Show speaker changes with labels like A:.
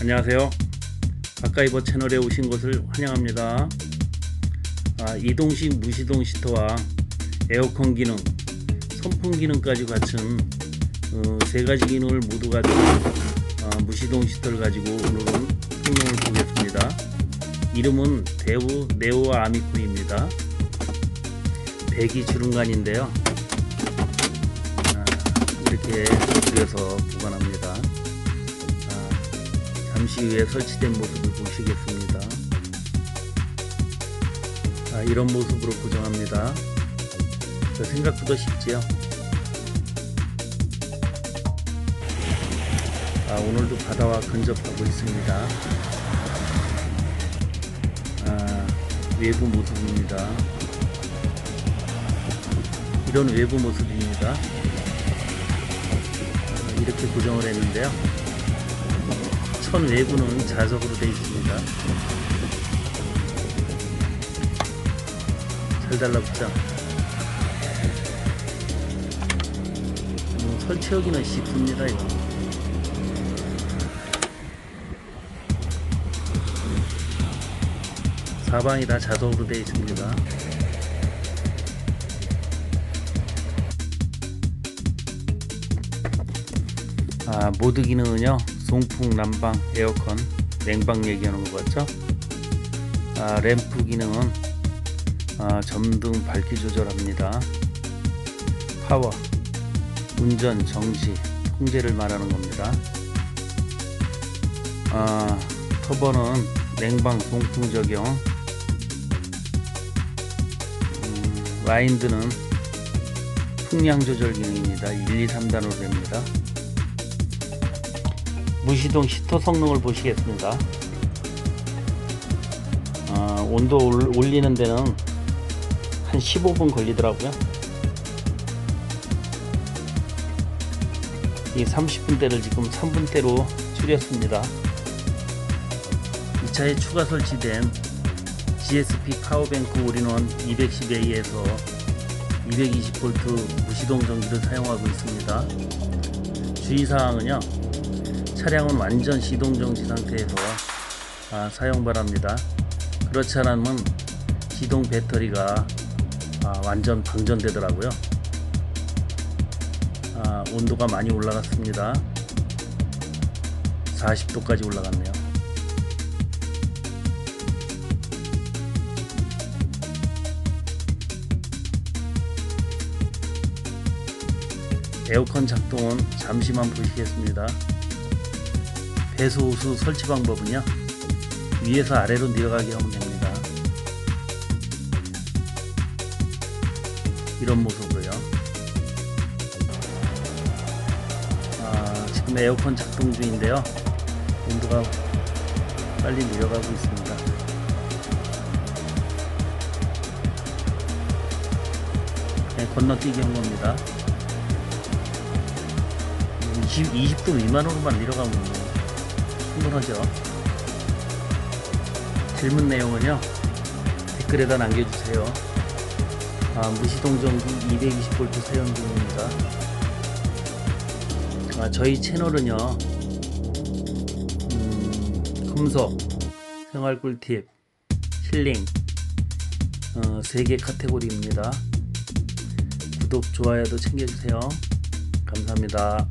A: 안녕하세요. 가까이버 채널에 오신 것을 환영합니다. 아, 이동식 무시동 시터와 에어컨 기능, 선풍 기능까지 갖춘 어, 세 가지 기능을 모두 가진 아, 무시동 시터를 가지고 오늘은 성능을 보겠습니다. 이름은 대우 네오와 아미코입니다. 배기 주름간인데요. 아, 이렇게 그려서 보관합니다. 아, 잠시 후에 설치된 모습을 보시겠습니다. 아, 이런 모습으로 고정합니다. 저 생각보다 쉽지요. 아, 오늘도 바다와 근접하고 있습니다. 아, 외부 모습입니다. 이런 외부 모습입니다. 아, 이렇게 고정을 했는데요. 천 외부는 자석으로 되어 있습니다. 잘 달라붙죠? 음, 설치하기는 쉽습니다, 이거. 사방이 다 자석으로 되어 있습니다. 아, 모드 기능은요, 송풍, 난방, 에어컨, 냉방 얘기하는 것 같죠? 아, 램프 기능은 아, 점등 밝기 조절합니다. 파워, 운전, 정지, 통제를 말하는 겁니다. 아, 터보는 냉방, 송풍 적용, 음, 와인드는 풍량 조절 기능입니다. 1, 2, 3단으로 됩니다. 무시동 시터 성능을 보시겠습니다. 아, 온도 올- 올리는 데는 한 15분 걸리더라고요. 이 30분대를 지금 3분대로 줄였습니다. 이 차에 추가 설치된 GSP power bank all-in-one 210A에서 220V 무시동 전기를 사용하고 있습니다. 주의사항은요. 차량은 완전 시동 정지 상태에서 아, 사용 바랍니다. 그렇지 않으면 시동 배터리가 아, 완전 방전되더라고요. 아, 온도가 많이 올라갔습니다. 40도까지 올라갔네요. 에어컨 작동은 잠시만 보시겠습니다. 배수 호수 설치 방법은요 위에서 아래로 내려가게 하면 됩니다. 이런 모습으로요. 아, 지금 에어컨 작동 중인데요. 온도가 빨리 내려가고 있습니다. 네, 건너뛰기 한 겁니다. 20, 20도 미만으로만 내려가면 뭐충 분하죠. 질문 내용은요 댓글에다 남겨주세요. 아, 무시동 전기 220V 사용 중입니다. 아, 저희 채널은요 음, 금속, 생활 꿀팁, 힐링 어, 3개 카테고리입니다. 구독, 좋아요도 챙겨주세요. 감사합니다.